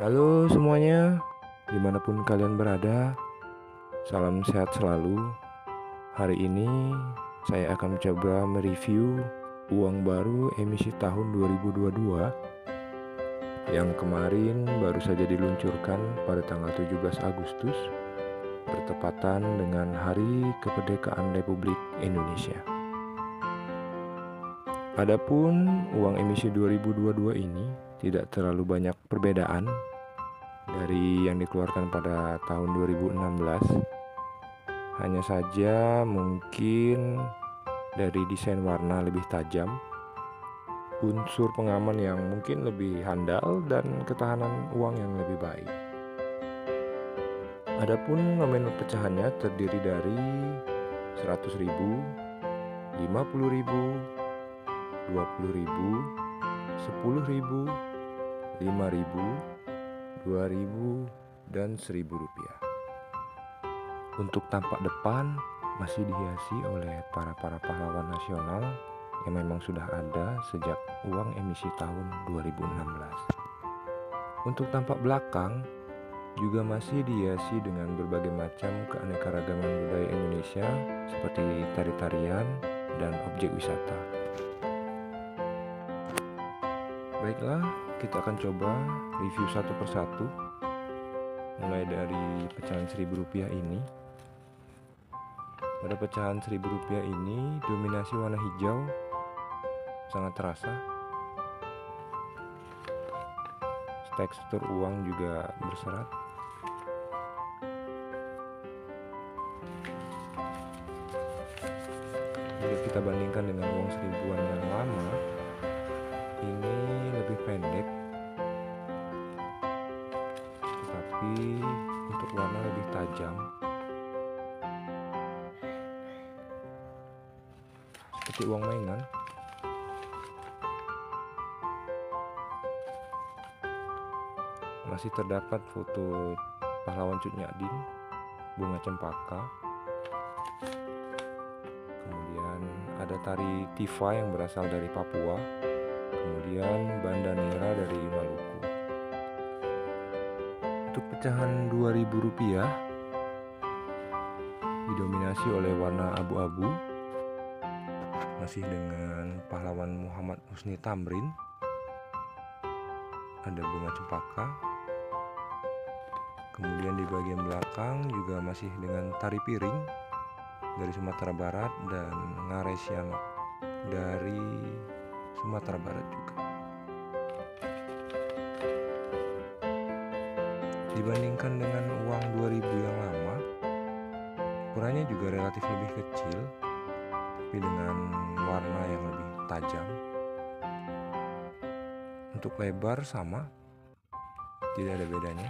Halo semuanya, di mana pun kalian berada, salam sehat selalu. Hari ini saya akan mencoba mereview uang baru emisi tahun 2022 yang kemarin baru saja diluncurkan pada tanggal 17 Agustus bertepatan dengan Hari Kemerdekaan Republik Indonesia. Adapun uang emisi 2022 ini tidak terlalu banyak perbedaan dari yang dikeluarkan pada tahun 2016. Hanya saja mungkin dari desain warna lebih tajam, unsur pengaman yang mungkin lebih handal dan ketahanan uang yang lebih baik. Adapun nominal pecahannya terdiri dari 100 ribu, 50 ribu, 20 2000 dan 1000 rupiah. Untuk tampak depan masih dihiasi oleh para-para pahlawan nasional yang memang sudah ada sejak uang emisi tahun 2016. Untuk tampak belakang juga masih dihiasi dengan berbagai macam keanekaragaman budaya Indonesia seperti tari-tarian dan objek wisata. Baiklah, kita akan coba review satu persatu. Mulai dari pecahan seribu rupiah ini. Pada pecahan seribu rupiah ini dominasi warna hijau sangat terasa. Tekstur uang juga berserat. Jika kita bandingkan dengan uang seribuan yang lama ini lebih pendek. Tetapi untuk warna lebih tajam. Seperti uang mainan. Masih terdapat foto pahlawan Cut Nyadin bunga cempaka. Kemudian ada tari Tifa yang berasal dari Papua kemudian Banda Nera dari Maluku. Untuk pecahan 2000 rupiah didominasi oleh warna abu-abu masih dengan pahlawan Muhammad Husni Tamrin ada bunga cempaka kemudian di bagian belakang juga masih dengan tari piring dari Sumatera Barat dan Ngaresianok dari Sumatera Barat juga. Dibandingkan dengan uang 2000 yang lama, ukurannya juga relatif lebih kecil, tapi dengan warna yang lebih tajam. Untuk lebar sama, tidak ada bedanya.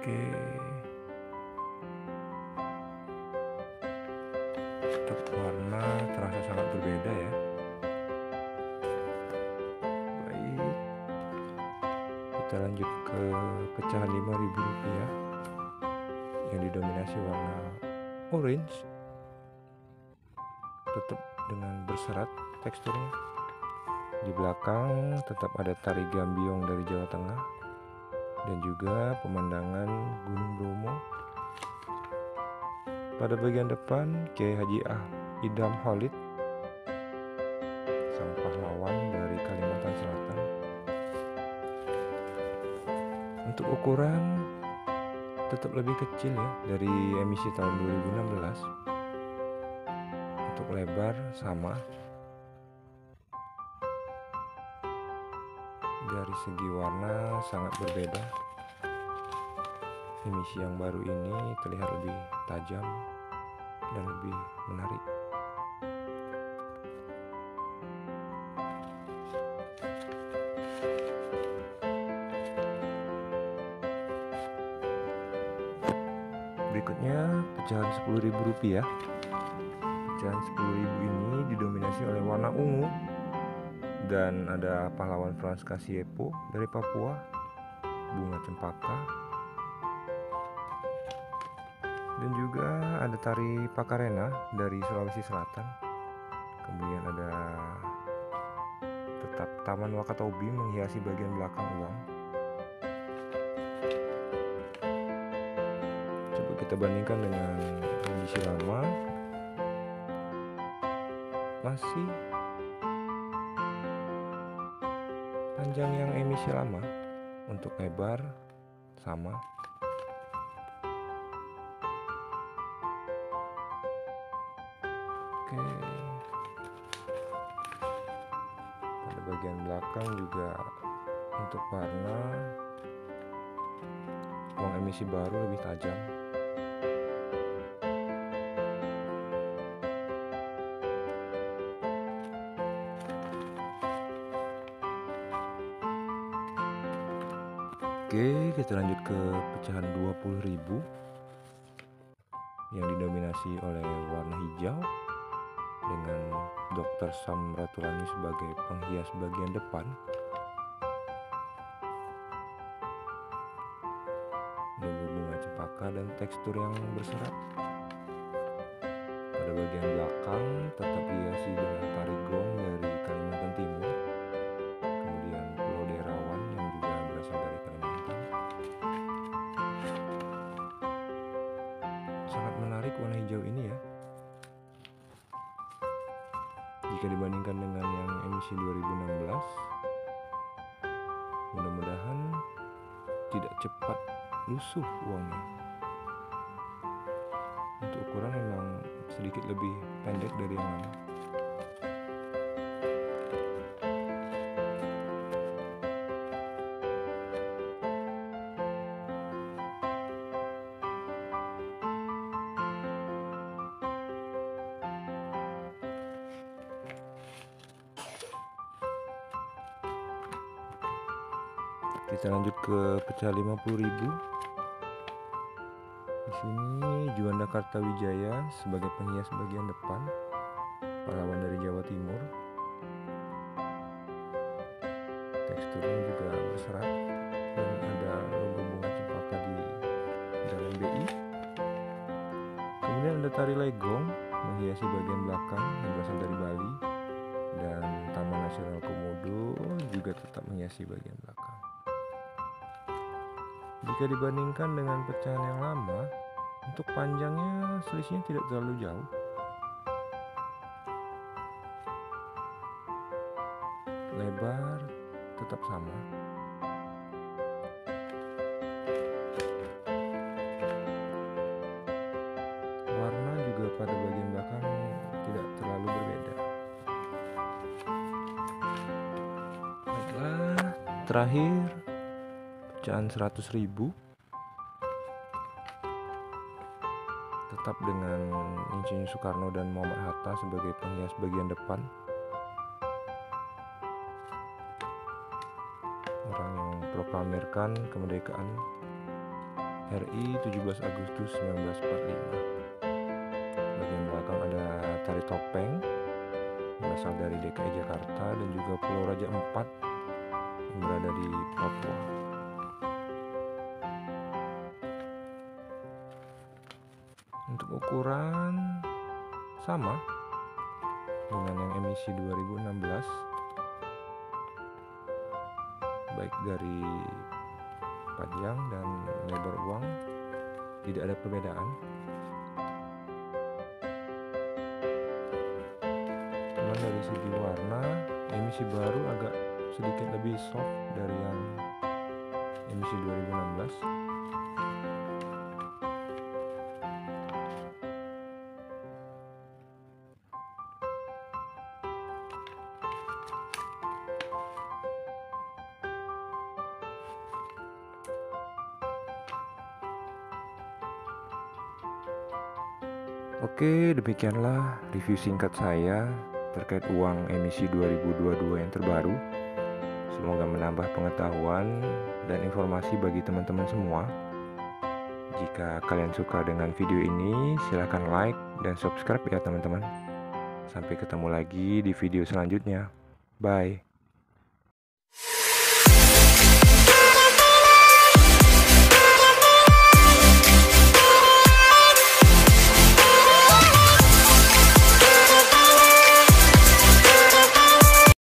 Oke. Untuk warna terasa sangat berbeda ya. Baik. Kita lanjut ke pecahan 5000 rupiah yang didominasi warna orange. Tetap dengan berserat teksturnya. Di belakang tetap ada tari gambiong dari Jawa Tengah dan juga pemandangan Gunung Bromo. Pada bagian depan, Kiai Haji Ah Idam Holid, sang pahlawan dari Kalimantan Selatan. Untuk ukuran tetap lebih kecil ya dari emisi tahun 2016. Untuk lebar sama. Dari segi warna sangat berbeda. Emisi yang baru ini terlihat lebih tajam dan lebih menarik. Berikutnya pecahan 10.000 rupiah. Pecahan 10.000 ini didominasi oleh warna ungu dan ada pahlawan Frans Kasiepo dari Papua, bunga cempaka, dan juga ada tari Pakarena dari Sulawesi Selatan. Kemudian ada tetap Taman Wakatobi menghiasi bagian belakang uang. Coba kita bandingkan dengan kondisi lama. Masih panjang yang emisi lama untuk lebar sama. Oke. Pada bagian belakang juga untuk warna. Uang emisi baru lebih tajam kita lanjut ke pecahan 20.000 yang didominasi oleh warna hijau dengan Dr. Sam Ratulani sebagai penghias bagian depan. Logo bunga cempaka dan tekstur yang berserat. Pada bagian belakang tetap dihiasi dengan tari emisi 2016, mudah-mudahan tidak cepat lusuh uangnya. Untuk ukuran memang sedikit lebih pendek dari yang lama. Kita lanjut ke pecah 50.000. Di sini Juanda Kartawijaya sebagai penghias bagian depan, pahlawan dari Jawa Timur. Teksturnya juga berserat dan ada logo bunga cempaka di dalam BI. Kemudian ada tari legong menghiasi bagian belakang yang berasal dari Bali dan Taman Nasional Komodo juga tetap menghiasi bagian belakang. Jika dibandingkan dengan pecahan yang lama, untuk panjangnya selisihnya tidak terlalu jauh. Lebar tetap sama. Warna juga pada bagian belakang tidak terlalu berbeda. Baiklah, terakhir pecahan 100 ribu. Tetap dengan Insinyur Soekarno dan Muhammad Hatta sebagai penghias bagian depan. Orang yang proklamirkan kemerdekaan RI 17 Agustus 1945 bagian belakang ada tari topeng berasal dari DKI Jakarta dan juga Pulau Raja Empat yang berada di Papua ukuran sama. Dengan yang emisi 2016 baik dari panjang dan lebar uang tidak ada perbedaan. Cuman dari segi warna emisi baru agak sedikit lebih soft dari yang emisi 2016 Oke, demikianlah review singkat saya terkait uang emisi 2022 yang terbaru. Semoga menambah pengetahuan dan informasi bagi teman-teman semua. Jika kalian suka dengan video ini, silahkan like dan subscribe ya teman-teman. Sampai ketemu lagi di video selanjutnya. Bye.